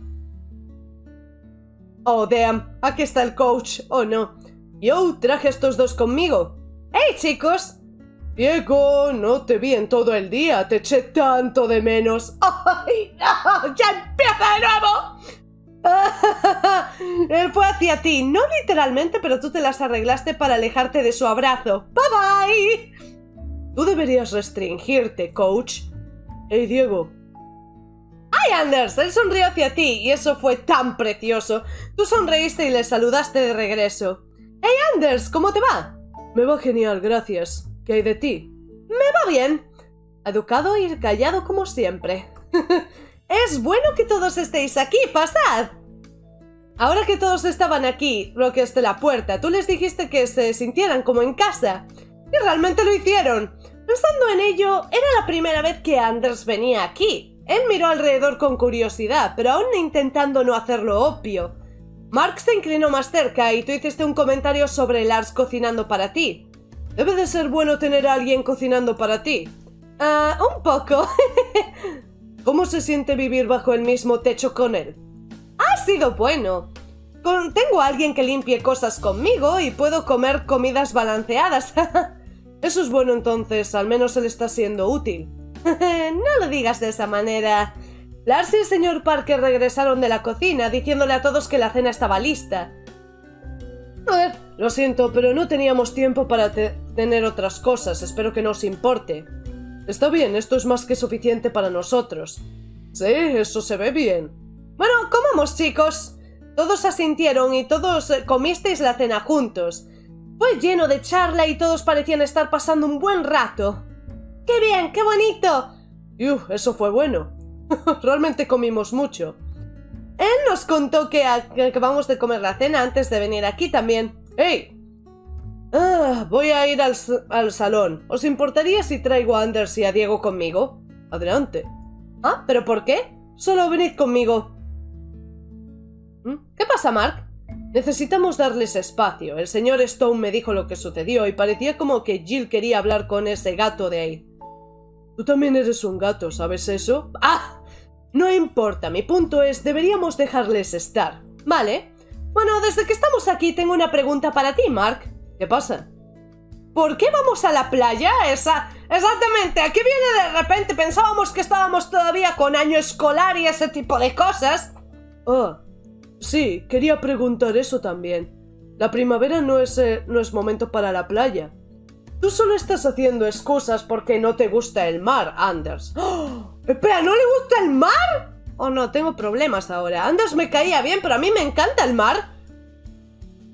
Speaker 1: Oh, damn. Aquí está el coach. Oh, no. Yo traje estos dos conmigo. ¡Hey, chicos! Diego, no te vi en todo el día, te eché tanto de menos. ¡Ay! ¡Ya empieza de nuevo! Él fue hacia ti, no literalmente, pero tú te las arreglaste para alejarte de su abrazo. ¡Bye bye! Tú deberías restringirte, coach. ¡Hey, Diego! ¡Ay, Anders! Él sonrió hacia ti y eso fue tan precioso. Tú sonreíste y le saludaste de regreso. ¡Hey, Anders! ¿Cómo te va? Me va genial, gracias. ¿Qué hay de ti? Me va bien. Educado y callado como siempre. es bueno que todos estéis aquí, pasad. Ahora que todos estaban aquí, bloques de la puerta, tú les dijiste que se sintieran como en casa. Y realmente lo hicieron. Pensando en ello, era la primera vez que Anders venía aquí. Él miró alrededor con curiosidad, pero aún intentando no hacerlo obvio. Mark se inclinó más cerca y tú hiciste un comentario sobre Lars cocinando para ti. Debe de ser bueno tener a alguien cocinando para ti. Ah, un poco. ¿Cómo se siente vivir bajo el mismo techo con él? Ha sido bueno. Tengo a alguien que limpie cosas conmigo y puedo comer comidas balanceadas. Eso es bueno entonces, al menos él está siendo útil. no lo digas de esa manera. Lars y el señor Parker regresaron de la cocina diciéndole a todos que la cena estaba lista. A ver,
Speaker 5: lo siento, pero no teníamos tiempo para tener otras cosas. Espero que no os importe. Está bien, esto es más que suficiente para nosotros. Sí, eso se ve bien.
Speaker 1: Bueno, comamos, chicos. Todos asintieron y todos eh, comisteis la cena juntos. Fue lleno de charla y todos parecían estar pasando un buen rato. ¡Qué bien! ¡Qué bonito!
Speaker 5: ¡Uf! Eso fue bueno. Realmente comimos mucho.
Speaker 1: Él nos contó que acabamos de comer la cena antes de venir aquí también.
Speaker 5: ¡Hey! Ah, voy a ir al, al, salón. ¿Os importaría si traigo a Anders y a Diego conmigo? Adelante.
Speaker 1: ¿Ah? ¿Pero por qué?
Speaker 5: Solo venid conmigo.
Speaker 1: ¿Mm? ¿Qué pasa, Mark?
Speaker 5: Necesitamos darles espacio. El señor Stone me dijo lo que sucedió y parecía como que Jill quería hablar con ese gato de ahí. Tú también eres un gato, ¿sabes eso?
Speaker 1: ¡Ah!
Speaker 5: No importa, mi punto es, deberíamos dejarles estar.
Speaker 1: Vale. Bueno, desde que estamos aquí tengo una pregunta para ti, Mark.
Speaker 5: ¿Qué pasa?
Speaker 1: ¿Por qué vamos a la playa? Esa... Exactamente, ¿a qué viene de repente? Pensábamos que estábamos todavía con año escolar y ese tipo de cosas.
Speaker 5: Oh, sí, quería preguntar eso también. La primavera no es, eh, no es momento para la playa. Tú solo estás haciendo excusas porque no te gusta el mar, Anders.
Speaker 1: ¡Oh! Espera, ¿no le gusta el mar? Oh no, tengo problemas ahora. Anders me caía bien, pero a mí me encanta el mar.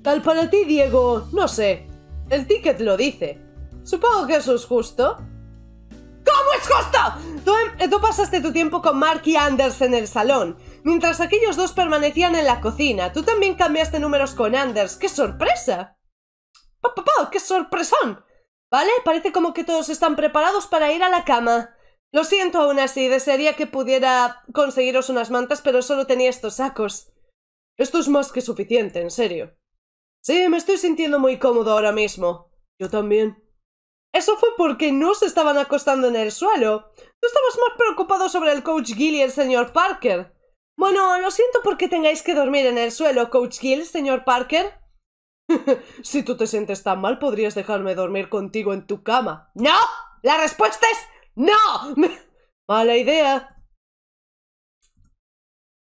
Speaker 5: Tal para ti, Diego, no sé. El ticket lo dice. Supongo que eso es justo.
Speaker 1: ¿Cómo es justo? Tú, em, tú, pasaste tu tiempo con Mark y Anders en el salón, mientras aquellos dos permanecían en la cocina. Tú también cambiaste números con Anders. ¡Qué sorpresa! ¡Papá, qué sorpresón! Vale, parece como que todos están preparados para ir a la cama. Lo siento aún así, desearía que pudiera conseguiros unas mantas, pero solo tenía estos sacos.
Speaker 5: Esto es más que suficiente, en serio. Sí, me estoy sintiendo muy cómodo ahora mismo. Yo también.
Speaker 1: Eso fue porque no se estaban acostando en el suelo. Tú estabas más preocupado sobre el coach Gill y el señor Parker. Bueno, lo siento porque tengáis que dormir en el suelo, coach Gill, señor Parker.
Speaker 5: si tú te sientes tan mal, podrías dejarme dormir contigo en tu cama.
Speaker 1: ¡No! La respuesta es ¡No!
Speaker 5: Mala idea.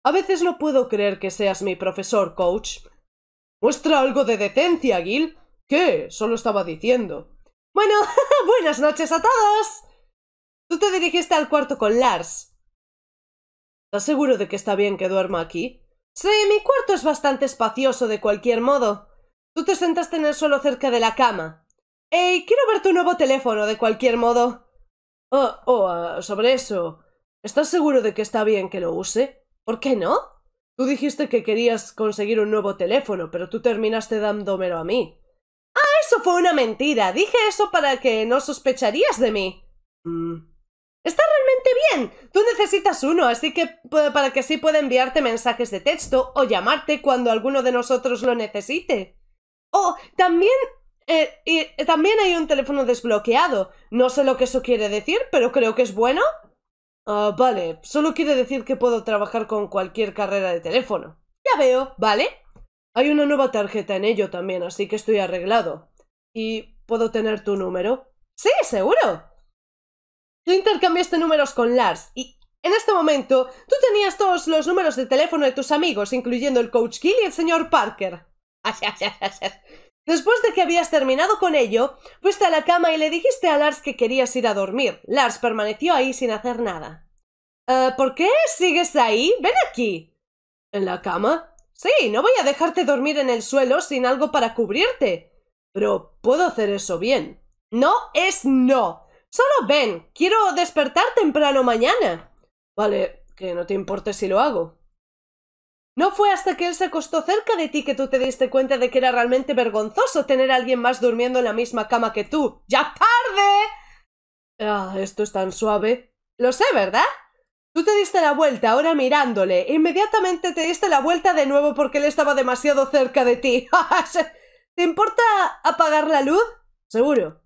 Speaker 5: A veces no puedo creer que seas mi profesor, coach. Muestra algo de decencia, Gil. ¿Qué? Solo estaba diciendo.
Speaker 1: Bueno, buenas noches a todos. Tú te dirigiste al cuarto con Lars.
Speaker 5: ¿Estás seguro de que está bien que duerma aquí?
Speaker 1: Sí, mi cuarto es bastante espacioso de cualquier modo. Tú te sentaste en el suelo cerca de la cama. Ey, quiero ver tu nuevo teléfono de cualquier modo.
Speaker 5: Oh, oh, ah, sobre eso. ¿Estás seguro de que está bien que lo use?
Speaker 1: ¿Por qué no?
Speaker 5: Tú dijiste que querías conseguir un nuevo teléfono, pero tú terminaste dándomelo a mí.
Speaker 1: Ah, eso fue una mentira. Dije eso para que no sospecharías de mí.
Speaker 5: Mm.
Speaker 1: Está realmente bien. Tú necesitas uno, así que para que así pueda enviarte mensajes de texto o llamarte cuando alguno de nosotros lo necesite. Oh, también eh, y también hay un teléfono desbloqueado. No sé lo que eso quiere decir, pero creo que es bueno.
Speaker 5: Ah, vale, solo quiere decir que puedo trabajar con cualquier carrera de teléfono.
Speaker 1: Ya veo, ¿vale?
Speaker 5: Hay una nueva tarjeta en ello también, así que estoy arreglado. ¿Y puedo tener tu número?
Speaker 1: Sí, seguro. Tú intercambiaste números con Lars y en este momento tú tenías todos los números de teléfono de tus amigos, incluyendo el coach Gill y el señor Parker. Después de que habías terminado con ello, fuiste a la cama y le dijiste a Lars que querías ir a dormir. Lars permaneció ahí sin hacer nada. Eh, ¿Por qué sigues ahí? Ven aquí.
Speaker 5: ¿En la cama?
Speaker 1: Sí, no voy a dejarte dormir en el suelo sin algo para cubrirte.
Speaker 5: Pero puedo hacer eso bien.
Speaker 1: No es no. Solo ven. Quiero despertar temprano mañana.
Speaker 5: Vale, que no te importe si lo hago.
Speaker 1: No fue hasta que él se acostó cerca de ti que tú te diste cuenta de que era realmente vergonzoso tener a alguien más durmiendo en la misma cama que tú. ¡Ya tarde!
Speaker 5: Ah, esto es tan suave.
Speaker 1: Lo sé, ¿verdad? Tú te diste la vuelta ahora mirándole. Inmediatamente te diste la vuelta de nuevo porque él estaba demasiado cerca de ti. ¿Te importa apagar la luz?
Speaker 5: Seguro.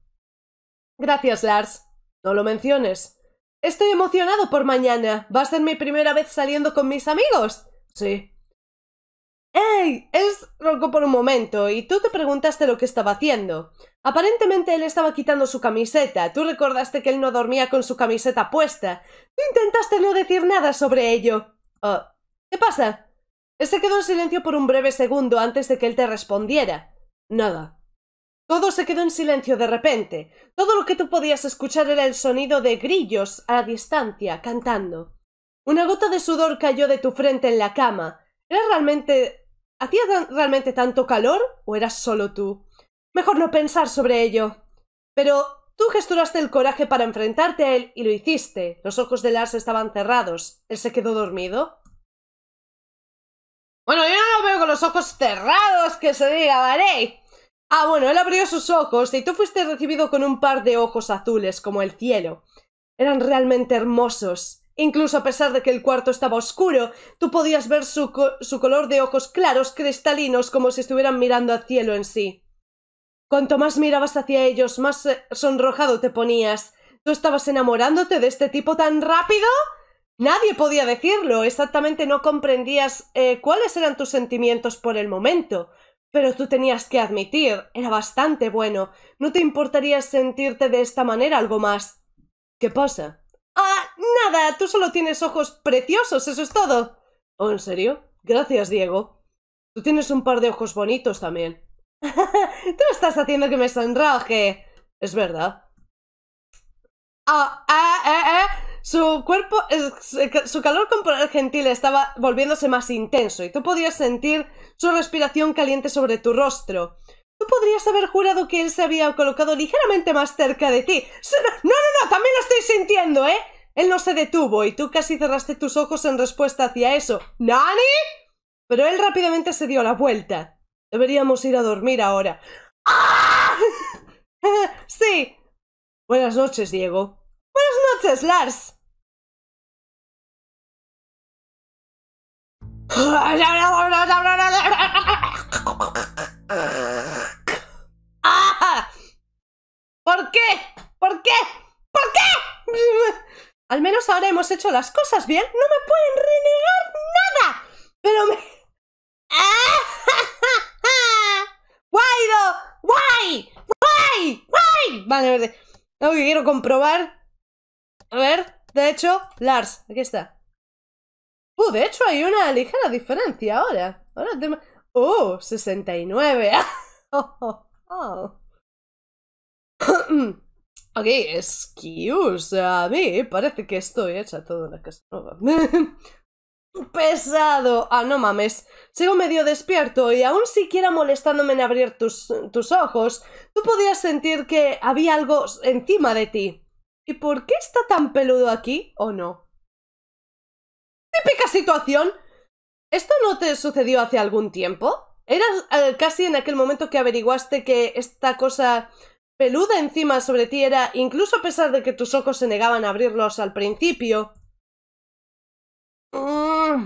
Speaker 1: Gracias, Lars.
Speaker 5: No lo menciones.
Speaker 1: Estoy emocionado por mañana. Va a ser mi primera vez saliendo con mis amigos.
Speaker 5: Sí.
Speaker 1: ¡Ey! Es roncó por un momento y tú te preguntaste lo que estaba haciendo. Aparentemente él estaba quitando su camiseta. Tú recordaste que él no dormía con su camiseta puesta. Tú intentaste no decir nada sobre ello.
Speaker 5: Oh,
Speaker 1: ¿Qué pasa? Él se quedó en silencio por un breve segundo antes de que él te respondiera. Nada. Todo se quedó en silencio de repente. Todo lo que tú podías escuchar era el sonido de grillos a la distancia, cantando. Una gota de sudor cayó de tu frente en la cama. ¿Era realmente... ¿Hacía realmente tanto calor o eras solo tú? Mejor no pensar sobre ello. Pero tú gesturaste el coraje para enfrentarte a él y lo hiciste. Los ojos de Lars estaban cerrados. ¿Él se quedó dormido? Bueno, yo no lo veo con los ojos cerrados, que se diga, ¿vale? Ah, bueno, él abrió sus ojos y tú fuiste recibido con un par de ojos azules como el cielo. Eran realmente hermosos. Incluso a pesar de que el cuarto estaba oscuro, tú podías ver su, su color de ojos claros, cristalinos, como si estuvieran mirando al cielo en sí. Cuanto más mirabas hacia ellos, más eh, sonrojado te ponías. ¿Tú estabas enamorándote de este tipo tan rápido? Nadie podía decirlo. Exactamente no comprendías eh, cuáles eran tus sentimientos por el momento. Pero tú tenías que admitir, era bastante bueno. ¿No te importaría sentirte de esta manera algo más? ¿Qué pasa? Ah, nada, tú solo tienes ojos preciosos, eso es todo. ¿Oh, en serio? Gracias, Diego. Tú tienes un par de ojos bonitos también. Tú estás haciendo que me sonroje. Es verdad. Ah, ah, ah, ah. Su cuerpo, su calor corporal gentil estaba volviéndose más intenso y tú podías sentir su respiración caliente sobre tu rostro. Tú podrías haber jurado que él se había colocado ligeramente más cerca de ti. No, no, no, también lo estoy sintiendo, ¿eh? Él no se detuvo y tú casi cerraste tus ojos en respuesta hacia eso. ¿Nani? Pero él rápidamente se dio la vuelta. Deberíamos ir a dormir ahora. ¡Ah! sí. Buenas noches, Diego. Buenas noches, Lars. ¿Por qué? ¿Por qué? ¿Por qué? Al menos ahora hemos hecho las cosas bien. No me pueden renegar nada. Pero me... ¡Guaido! ¡Guay! ¡Guay! ¡Guay! Vale, vale. Algo que quiero comprobar. A ver, de hecho, Lars, aquí está. Uh, de hecho hay una ligera diferencia ahora. Ahora te... Oh, 69. oh, oh, oh. ok, excuse a mí. Parece que estoy hecha toda una casa. Pesado. Ah, no mames. Sigo medio despierto y aún siquiera molestándome en abrir tus, tus ojos, tú podías sentir que había algo encima de ti. ¿Y por qué está tan peludo aquí o no? Típica situación. ¿Esto no te sucedió hace algún tiempo? ¿Era eh, casi en aquel momento que averiguaste que esta cosa peluda encima sobre ti era, incluso a pesar de que tus ojos se negaban a abrirlos al principio, mm,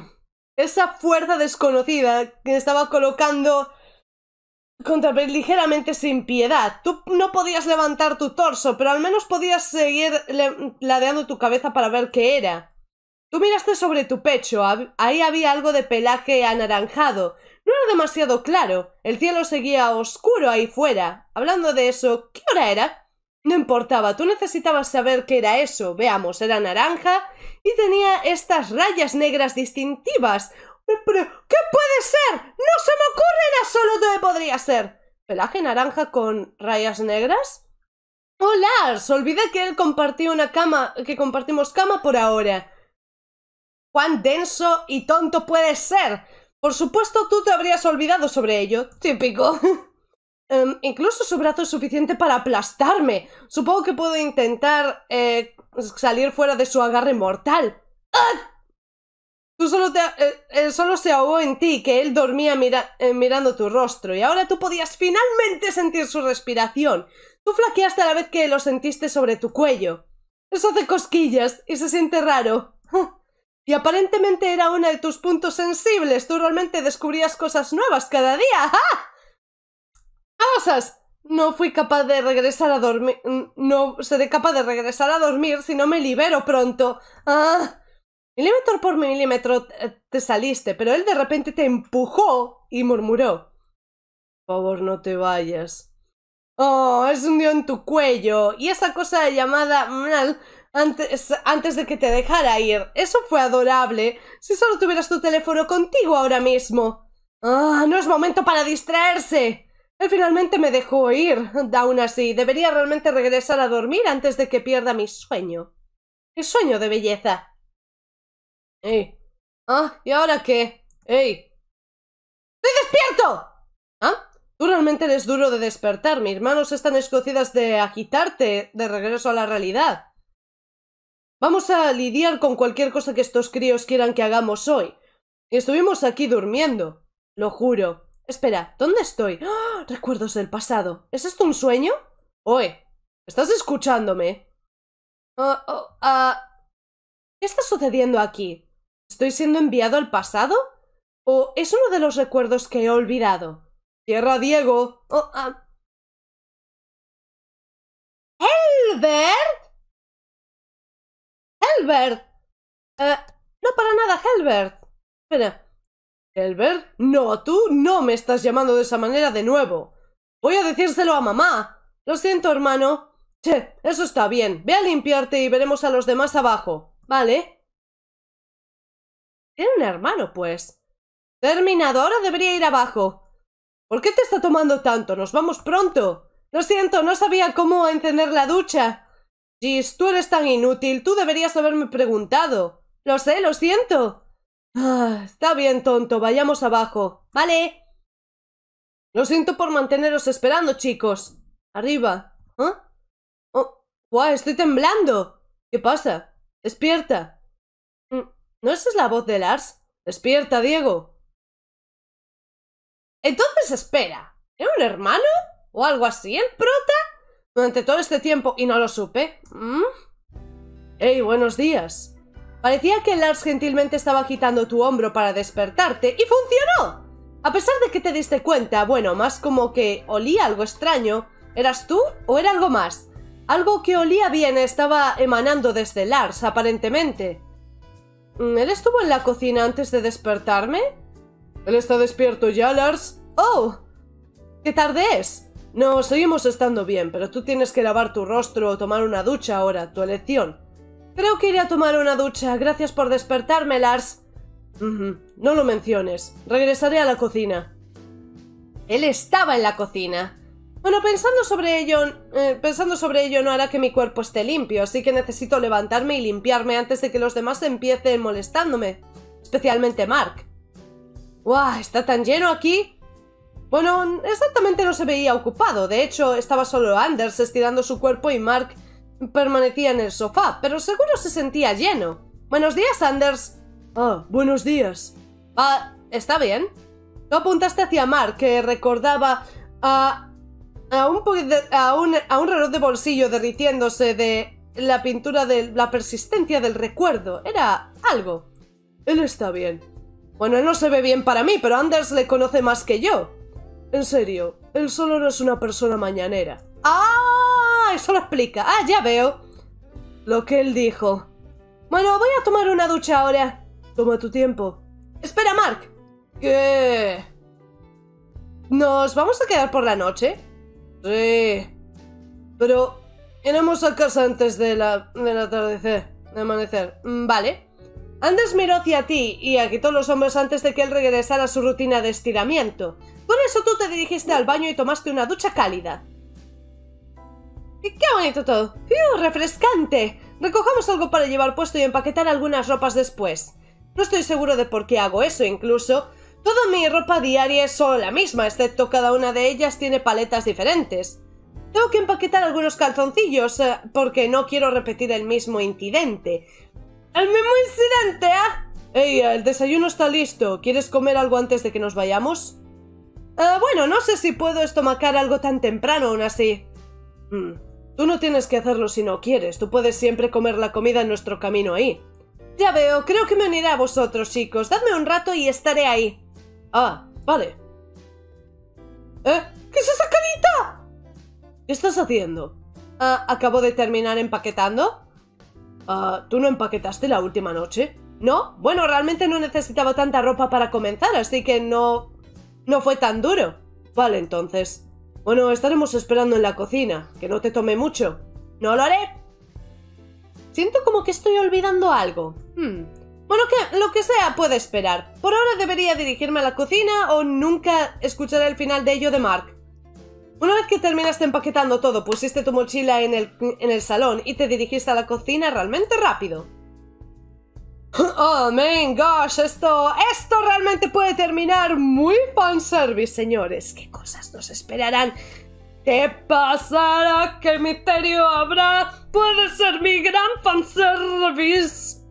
Speaker 1: esa fuerza desconocida que estaba colocando contra ligeramente sin piedad. Tú no podías levantar tu torso, pero al menos podías seguir ladeando tu cabeza para ver qué era. Tú miraste sobre tu pecho, ahí había algo de pelaje anaranjado. No era demasiado claro. El cielo seguía oscuro ahí fuera. Hablando de eso, ¿qué hora era? No importaba, tú necesitabas saber qué era eso. Veamos, era naranja y tenía estas rayas negras distintivas. Pero, ¿qué puede ser? No se me ocurre en absoluto qué podría ser. ¿Pelaje naranja con rayas negras? Oh, Lars, olvidé que él compartió una cama, que compartimos cama por ahora cuán denso y tonto puedes ser. Por supuesto, tú te habrías olvidado sobre ello. Típico. um, incluso su brazo es suficiente para aplastarme. Supongo que puedo intentar eh, salir fuera de su agarre mortal. ¡Ah! Tú solo, te, eh, solo se ahogó en ti, que él dormía mira, eh, mirando tu rostro, y ahora tú podías finalmente sentir su respiración. Tú flaqueaste a la vez que lo sentiste sobre tu cuello. Eso hace cosquillas y se siente raro. Y aparentemente era uno de tus puntos sensibles. Tú realmente descubrías cosas nuevas cada día. ¡Ah! ¡Cosas! No fui capaz de regresar a dormir. No seré capaz de regresar a dormir si no me libero pronto. ¡Ah! Milímetro por milímetro te saliste, pero él de repente te empujó y murmuró. Por favor, no te vayas. Oh, es un dio en tu cuello. Y esa cosa llamada antes, antes de que te dejara ir. Eso fue adorable. Si solo tuvieras tu teléfono contigo ahora mismo. Ah, no es momento para distraerse. Él finalmente me dejó ir. Aún así, debería realmente regresar a dormir antes de que pierda mi sueño. Mi sueño de belleza. ¡Ey! ¿Ah? ¿Y ahora qué? ¡Ey! ¡Estoy despierto! ¿Ah? Tú realmente eres duro de despertar. Mis manos están escocidas de agitarte de regreso a la realidad. Vamos a lidiar con cualquier cosa que estos críos quieran que hagamos hoy. Estuvimos aquí durmiendo. Lo juro. Espera, ¿dónde estoy? ¡Ah! Recuerdos del pasado. ¿Es esto un sueño? Oye, ¿estás escuchándome? Ah, oh, ah. ¿Qué está sucediendo aquí? ¿Estoy siendo enviado al pasado? ¿O es uno de los recuerdos que he olvidado? Tierra, Diego. Oh, ah. ¿Helbert? Eh, no para nada, Helbert. Espera. ¿Helbert? No, tú no me estás llamando de esa manera de nuevo. Voy a decírselo a mamá. Lo siento, hermano. Che, eso está bien. Ve a limpiarte y veremos a los demás abajo. ¿Vale? Tiene un hermano, pues. Terminado, ahora debería ir abajo. ¿Por qué te está tomando tanto? Nos vamos pronto. Lo siento, no sabía cómo encender la ducha. Gis, tú eres tan inútil. Tú deberías haberme preguntado. Lo sé, lo siento. Ah, está bien, tonto. Vayamos abajo. Vale. Lo siento por manteneros esperando, chicos. Arriba. ¿Ah? Oh, ¡Guau! Estoy temblando. ¿Qué pasa? Despierta. Mm, ¿No esa es la voz de Lars? Despierta, Diego. Entonces espera. ¿Era un hermano? ¿O algo así? ¿El prota? Durante todo este tiempo y no lo supe. ¿Mm? ¡Hey, buenos días! Parecía que Lars gentilmente estaba agitando tu hombro para despertarte y funcionó. A pesar de que te diste cuenta, bueno, más como que olía algo extraño, ¿eras tú o era algo más? Algo que olía bien estaba emanando desde Lars, aparentemente. Mm, ¿Él estuvo en la cocina antes de despertarme? ¿Él está despierto ya, Lars? ¡Oh! ¿Qué tarde es? No, seguimos estando bien, pero tú tienes que lavar tu rostro o tomar una ducha ahora, tu elección. Creo que iré a tomar una ducha. Gracias por despertarme, Lars. No lo menciones. Regresaré a la cocina. Él estaba en la cocina. Bueno, pensando sobre ello, eh, pensando sobre ello no hará que mi cuerpo esté limpio, así que necesito levantarme y limpiarme antes de que los demás empiecen molestándome. Especialmente Mark. ¡Guau! ¿Está tan lleno aquí? Bueno, exactamente no se veía ocupado. De hecho, estaba solo Anders estirando su cuerpo y Mark permanecía en el sofá, pero seguro se sentía lleno. Buenos días, Anders. Ah, buenos días. Ah, ¿está bien? Tú apuntaste hacia Mark, que recordaba a a un, a, un, a un reloj de bolsillo derritiéndose de la pintura de la persistencia del recuerdo. Era algo. Él está bien. Bueno, él no se ve bien para mí, pero Anders le conoce más que yo. En serio, él solo no es una persona mañanera. ¡Ah! Eso lo explica. Ah, ya veo. Lo que él dijo. Bueno, voy a tomar una ducha ahora. Toma tu tiempo. Espera, Mark. ¿Qué? ¿Nos vamos a quedar por la noche? Sí. Pero iremos a casa antes de la, del atardecer, de amanecer. Mm, vale. Anders miró hacia ti y a todos los hombres antes de que él regresara a su rutina de estiramiento. Por eso tú te dirigiste al baño y tomaste una ducha cálida. ¡Qué bonito todo! ¡Fiu! ¡Refrescante! Recojamos algo para llevar puesto y empaquetar algunas ropas después. No estoy seguro de por qué hago eso, incluso. Toda mi ropa diaria es solo la misma, excepto cada una de ellas tiene paletas diferentes. Tengo que empaquetar algunos calzoncillos, eh, porque no quiero repetir el mismo incidente. ¡El mismo incidente, ah! ¡Ey, el desayuno está listo! ¿Quieres comer algo antes de que nos vayamos? Ah, bueno, no sé si puedo estomacar algo tan temprano aún así. Hmm, tú no tienes que hacerlo si no quieres, tú puedes siempre comer la comida en nuestro camino ahí. Ya veo, creo que me uniré a vosotros, chicos. Dadme un rato y estaré ahí. Ah, vale. ¿Eh? ¿Qué es esa carita? ¿Qué estás haciendo? Ah, acabo de terminar empaquetando. Ah, ¿tú no empaquetaste la última noche? ¿No? Bueno, realmente no necesitaba tanta ropa para comenzar, así que no... No fue tan duro. Vale, entonces. Bueno, estaremos esperando en la cocina. Que no te tome mucho. No lo haré. Siento como que estoy olvidando algo. Hmm. Bueno, que lo que sea puede esperar. Por ahora debería dirigirme a la cocina o nunca escucharé el final de ello de Mark. Una vez que terminaste empaquetando todo, pusiste tu mochila en el, en el salón y te dirigiste a la cocina realmente rápido. Oh, man, gosh, esto, esto realmente puede terminar muy fanservice, señores. ¿Qué cosas nos esperarán? ¿Qué pasará? ¿Qué misterio habrá? Puede ser mi gran fanservice.